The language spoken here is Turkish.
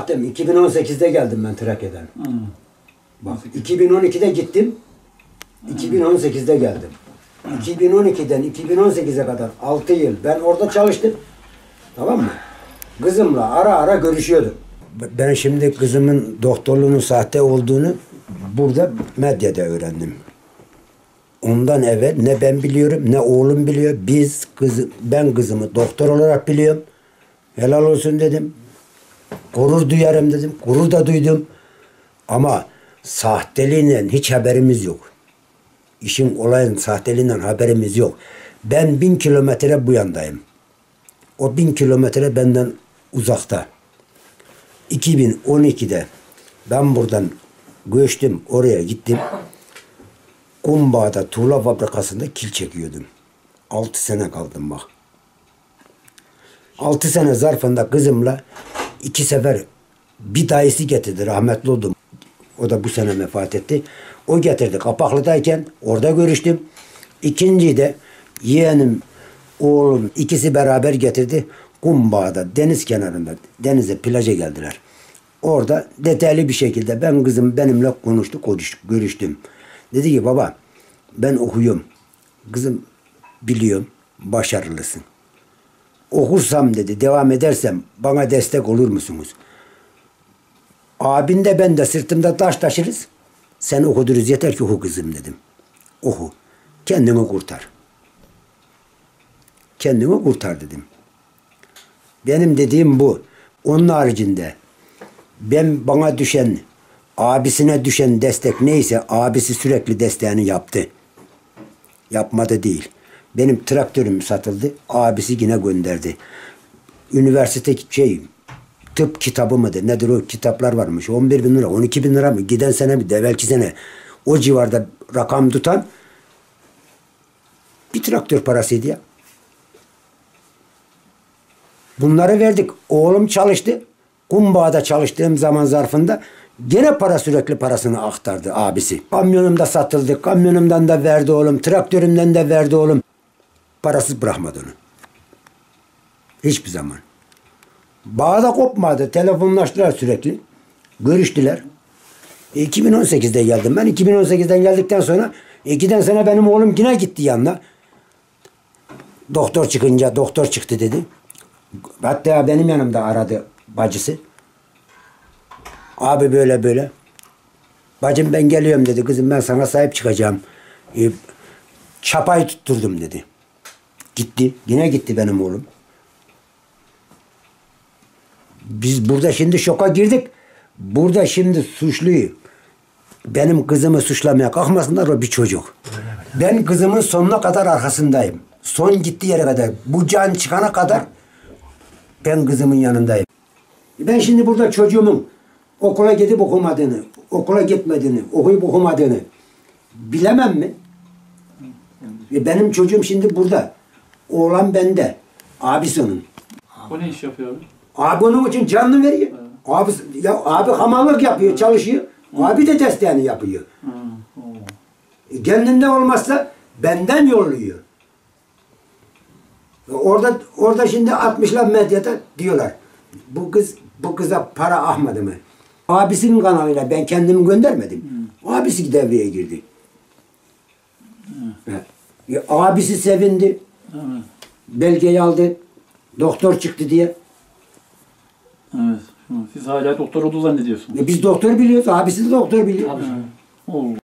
Gittim, 2018'de geldim ben Trakya'dan. Hı. Bak 2012'de gittim. 2018'de geldim. 2012'den 2018'e kadar 6 yıl ben orada çalıştım. Tamam mı? Kızımla ara ara görüşüyordum. Ben şimdi kızımın doktorluğunun sahte olduğunu burada medyada öğrendim. Ondan evvel ne ben biliyorum ne oğlum biliyor. Biz kızı, ben kızımı doktor olarak biliyorum. Helal olsun dedim. Gurur duyarım dedim. Gurur da duydum. Ama sahteliğinden hiç haberimiz yok. İşin olayın sahteliğinden haberimiz yok. Ben bin kilometre bu yandayım. O bin kilometre benden uzakta. 2012'de ben buradan göçtüm oraya gittim. Kumbağa'da tuğla fabrikasında kil çekiyordum. 6 sene kaldım bak. 6 sene zarfında kızımla iki sefer bir dayısı getirdi rahmetli oldum. O da bu sene vefat etti. O getirdi Kapaklı'dayken orada görüştüm. İkinciyi de yeğenim, oğlum ikisi beraber getirdi. Kumbağa'da deniz kenarında denize plaja geldiler. Orada detaylı bir şekilde ben kızım benimle konuştu, konuş, görüştüm. Dedi ki baba ben okuyorum. Kızım biliyorum başarılısın. Okursam dedi devam edersem bana destek olur musunuz? Abin de ben de sırtımda taş taşırız. Sen okuduruz yeter ki oku kızım dedim. Oku. Kendini kurtar. Kendini kurtar dedim. Benim dediğim bu. Onun haricinde ben bana düşen abisine düşen destek neyse abisi sürekli desteğini yaptı. Yapmadı değil. Benim traktörüm satıldı. Abisi yine gönderdi. Üniversite şey tıp kitabı mıdır? Nedir o kitaplar varmış. 11 bin lira, 12 bin lira mı? Giden sene mi? Evvelki sene. O civarda rakam tutan bir traktör parasıydı ya. Bunları verdik. Oğlum çalıştı. Kumbağa'da çalıştığım zaman zarfında gene para sürekli parasını aktardı abisi. Kamyonumda satıldı. Kamyonumdan da verdi oğlum. Traktörümden de verdi oğlum. Parasız bırakmadı onu. Hiçbir zaman. Bağda kopmadı. Telefonlaştılar sürekli. Görüştüler. E, 2018'de geldim ben. 2018'den geldikten sonra ikiden sene benim oğlum yine gitti yanına. Doktor çıkınca doktor çıktı dedi. Hatta benim yanımda aradı bacısı. Abi böyle böyle. Bacım ben geliyorum dedi. Kızım ben sana sahip çıkacağım. E, çapayı tutturdum dedi. Gitti. Yine gitti benim oğlum. Biz burada şimdi şoka girdik. Burada şimdi suçluyu benim kızımı suçlamaya kalkmasınlar o bir çocuk. Ben kızımın sonuna kadar arkasındayım. Son gittiği yere kadar. Bu can çıkana kadar ben kızımın yanındayım. Ben şimdi burada çocuğumun okula gidip okumadığını, okula gitmediğini, okuyup okumadığını bilemem mi? E benim çocuğum şimdi burada. Oğlan bende. Abisi onun. O ne iş yapıyor abi? Abi onun için canını veriyor. Abi, ya, abi hamallık yapıyor, çalışıyor. Abi de desteğini yapıyor. Hı. Oo. E, Kendinde olmazsa benden yolluyor. E, Orada orada şimdi atmışlar medyada diyorlar. Bu kız bu kıza para ahmadı mı? Abisinin kanalıyla ben kendimi göndermedim. Abisi devreye girdi. Evet. E, abisi sevindi. Evet. Belgeyi aldı. Doktor çıktı diye. Evet. Siz hala doktor olduğunu zannediyorsunuz. E, biz doktor biliyoruz. Abisi de doktor biliyor. Evet. Oo.